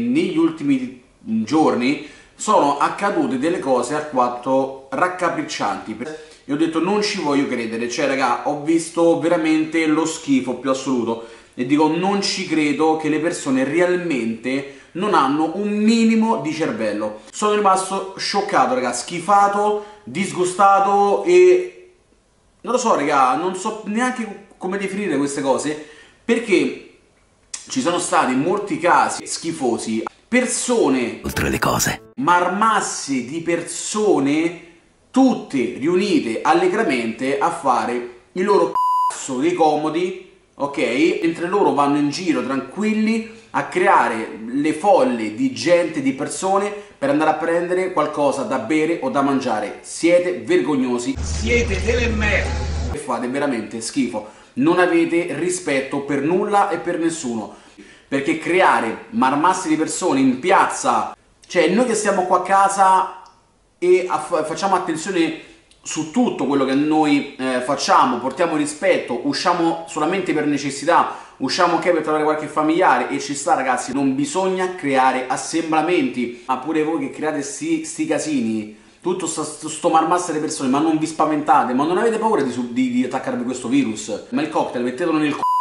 negli ultimi giorni sono accadute delle cose alquanto raccapriccianti. E ho detto non ci voglio credere, cioè raga ho visto veramente lo schifo più assoluto. E dico non ci credo che le persone realmente non hanno un minimo di cervello. Sono rimasto scioccato raga, schifato, disgustato e non lo so raga, non so neanche come definire queste cose perché ci sono stati molti casi schifosi, persone oltre le cose, marmasse di persone tutte riunite allegramente a fare i loro cazzo dei comodi, ok? Mentre loro vanno in giro tranquilli a creare le folle di gente, di persone per andare a prendere qualcosa da bere o da mangiare. Siete vergognosi. Siete delle merde. E fate veramente schifo. Non avete rispetto per nulla e per nessuno. Perché creare marmasse di persone in piazza, cioè noi che stiamo qua a casa e facciamo attenzione su tutto quello che noi eh, facciamo, portiamo rispetto, usciamo solamente per necessità, usciamo ok per trovare qualche familiare e ci sta ragazzi, non bisogna creare assemblamenti, ma pure voi che create sti, sti casini, tutto sto, sto marmassa di persone, ma non vi spaventate, ma non avete paura di, di, di attaccarvi questo virus, ma il cocktail mettetelo nel c***o